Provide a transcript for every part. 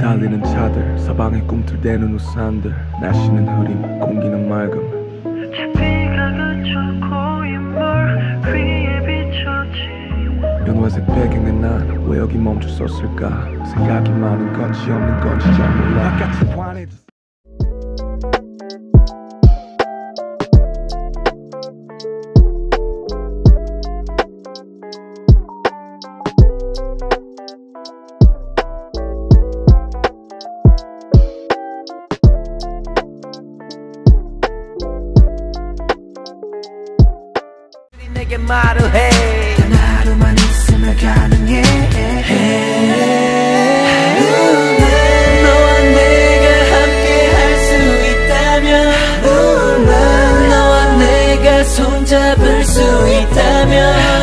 달리는 차들 서방의 꿈틀대는 우산들 날씨는 흐림 공기는 맑음. 연화색 배경에 난 왜 여기 멈춰섰을까? 생각이 많은 건지 없는 건지 잘 몰라. 나에게 말을 해 단 하루만 있으면 가능해. 너와 내가 함께 할 수 있다면 하루만 너와 내가 손잡을 수 있다면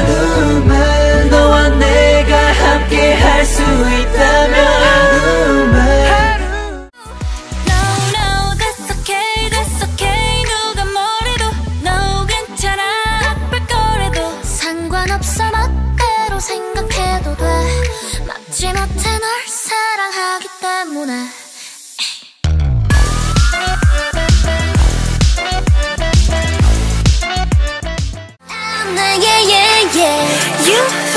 너무나 Yeah, yeah, yeah, you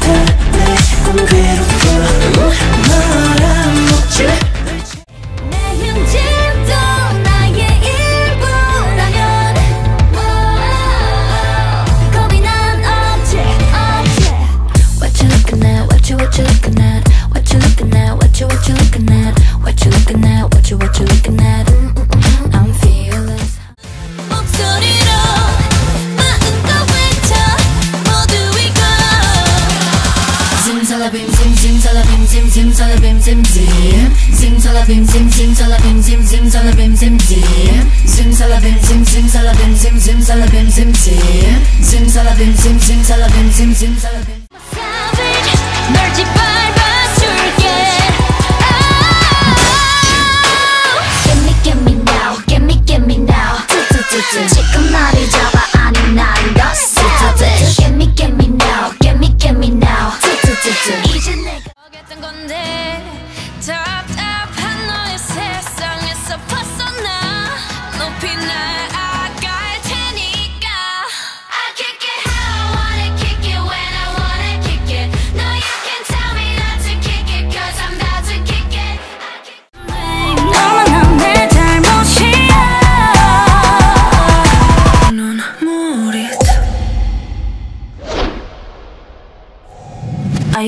te comprei um zim zalabim zim zim zim zalabim zim zim zalabim zim zim zalabim zim zim zim zalabim zim zim zalabim zim zim zalabim zim zim zim zalabim zim zim zalabim zim zim zalabim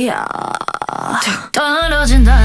야, 떨어진다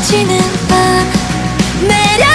넘치는 밤. 매력